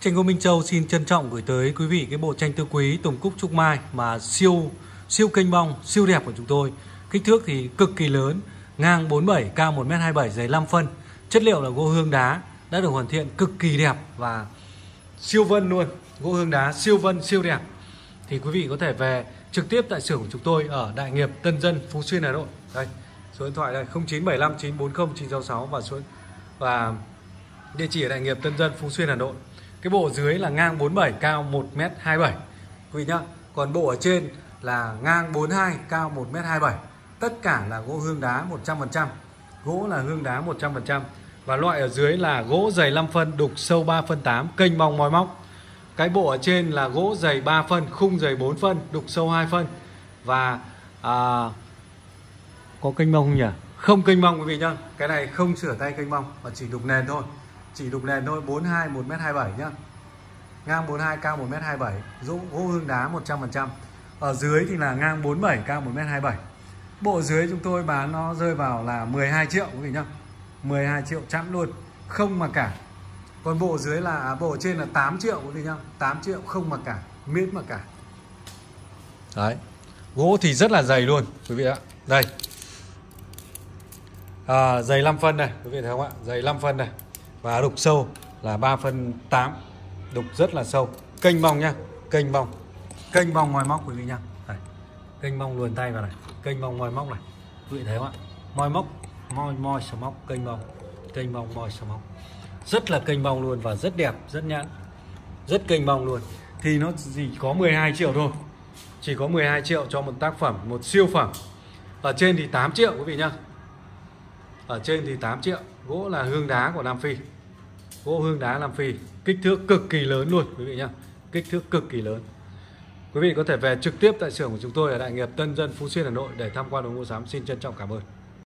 Tranh Ngô Minh Châu xin trân trọng gửi tới quý vị cái bộ tranh tư quý Tùng Cúc Trúc Mai mà siêu siêu kênh bong, siêu đẹp của chúng tôi. Kích thước thì cực kỳ lớn, ngang 47, cao 1m27, dày 5 phân. Chất liệu là gỗ hương đá, đã được hoàn thiện cực kỳ đẹp và siêu vân luôn. Gỗ hương đá siêu vân, siêu đẹp. Thì quý vị có thể về trực tiếp tại xưởng của chúng tôi ở Đại nghiệp Tân Dân, Phú Xuyên, Hà Nội. Đây, số điện thoại đây 0975 940 966 và số và địa chỉ ở Đại nghiệp Tân Dân, Phú Xuyên, Hà Nội. Cái bộ dưới là ngang 47 cao 1m27 quý vị nhá. Còn bộ ở trên là ngang 42 cao 1m27. Tất cả là gỗ hương đá 100%. Gỗ là hương đá 100%. Và loại ở dưới là gỗ dày 5 phân, đục sâu 3 phân 8, kênh mong moi móc. Cái bộ ở trên là gỗ dày 3 phân, khung dày 4 phân, đục sâu 2 phân. Và à, có kênh mông không nhỉ? Không kênh mông quý vị nhá. Cái này không sửa tay kênh mông mà chỉ đục nền thôi chỉ đục nền thôi 42 1m27 nhá. Ngang 42 cao 1m27 gỗ, gỗ hương đá 100% ở dưới thì là ngang 47 cao 1m27 bộ dưới chúng tôi bán nó rơi vào là 12 triệu quý vị nhá. 12 triệu chẵn luôn không mà cả. Còn bộ dưới là à, bộ trên là 8 triệu quý vị nhá. 8 triệu không mà cả miễn mà cả. Đấy. Gỗ thì rất là dày luôn quý vị ạ. Đây. À, dày 5 phân này quý vị thấy không ạ? Dày 5 phân này và đục sâu là 3 phân 8 đục rất là sâu. Kênh bong nhá, kênh bong kênh bong ngoài móc quý vị nhá. Đây. kênh bong luồn tay vào này. Kênh bong ngoài móc này. Quý vị thấy không ạ? Moi móc, moi moi sờ móc, kênh bong kênh bong moi sờ móc. Rất là kênh bong luôn và rất đẹp, rất nhãn. Rất kênh bong luôn thì nó chỉ có 12 triệu thôi. Chỉ có 12 triệu cho một tác phẩm, một siêu phẩm. Ở trên thì 8 triệu quý vị nhá ở trên thì 8 triệu, gỗ là hương đá của Nam Phi. Gỗ hương đá Nam Phi, kích thước cực kỳ lớn luôn, quý vị nhá. Kích thước cực kỳ lớn. Quý vị có thể về trực tiếp tại xưởng của chúng tôi ở đại nghiệp Tân Dân Phú Xuyên, Hà Nội để tham quan và mua sắm xin trân trọng cảm ơn.